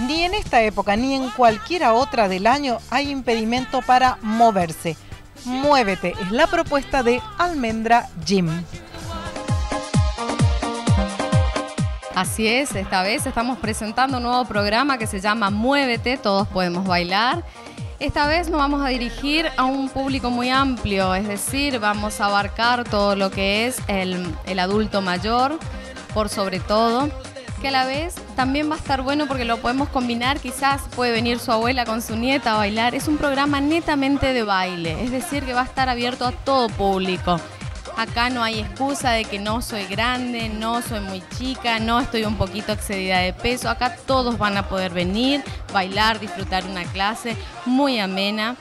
Ni en esta época ni en cualquiera otra del año hay impedimento para moverse. Muévete es la propuesta de Almendra Gym. Así es, esta vez estamos presentando un nuevo programa que se llama Muévete, todos podemos bailar. Esta vez nos vamos a dirigir a un público muy amplio, es decir, vamos a abarcar todo lo que es el, el adulto mayor, por sobre todo a la vez también va a estar bueno porque lo podemos combinar, quizás puede venir su abuela con su nieta a bailar. Es un programa netamente de baile, es decir, que va a estar abierto a todo público. Acá no hay excusa de que no soy grande, no soy muy chica, no estoy un poquito excedida de peso. Acá todos van a poder venir, bailar, disfrutar una clase muy amena.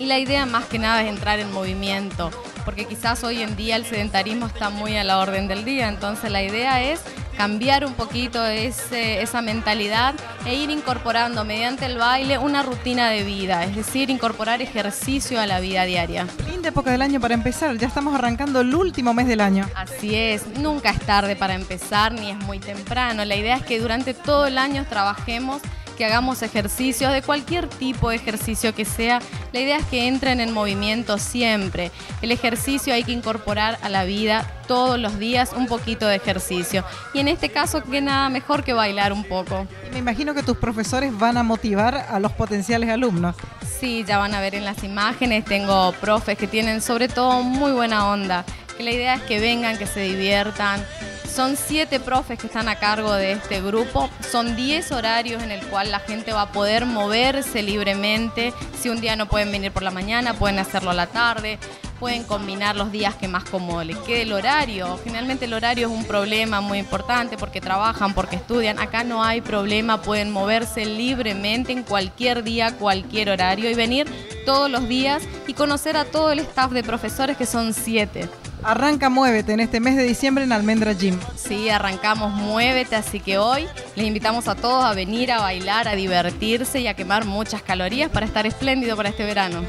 Y la idea más que nada es entrar en movimiento, porque quizás hoy en día el sedentarismo está muy a la orden del día. Entonces la idea es cambiar un poquito esa mentalidad e ir incorporando mediante el baile una rutina de vida, es decir, incorporar ejercicio a la vida diaria. Linda época del año para empezar, ya estamos arrancando el último mes del año. Así es, nunca es tarde para empezar ni es muy temprano. La idea es que durante todo el año trabajemos que hagamos ejercicios, de cualquier tipo de ejercicio que sea. La idea es que entren en movimiento siempre. El ejercicio hay que incorporar a la vida todos los días un poquito de ejercicio. Y en este caso, que nada mejor que bailar un poco. me imagino que tus profesores van a motivar a los potenciales alumnos. Sí, ya van a ver en las imágenes, tengo profes que tienen sobre todo muy buena onda. Que la idea es que vengan, que se diviertan, son siete profes que están a cargo de este grupo. Son diez horarios en el cual la gente va a poder moverse libremente. Si un día no pueden venir por la mañana, pueden hacerlo a la tarde. Pueden combinar los días que más cómodo les quede el horario. Generalmente el horario es un problema muy importante porque trabajan, porque estudian. Acá no hay problema, pueden moverse libremente en cualquier día, cualquier horario y venir todos los días y conocer a todo el staff de profesores que son siete. Arranca Muévete en este mes de diciembre en Almendra Gym. Sí, arrancamos Muévete, así que hoy les invitamos a todos a venir a bailar, a divertirse y a quemar muchas calorías para estar espléndido para este verano.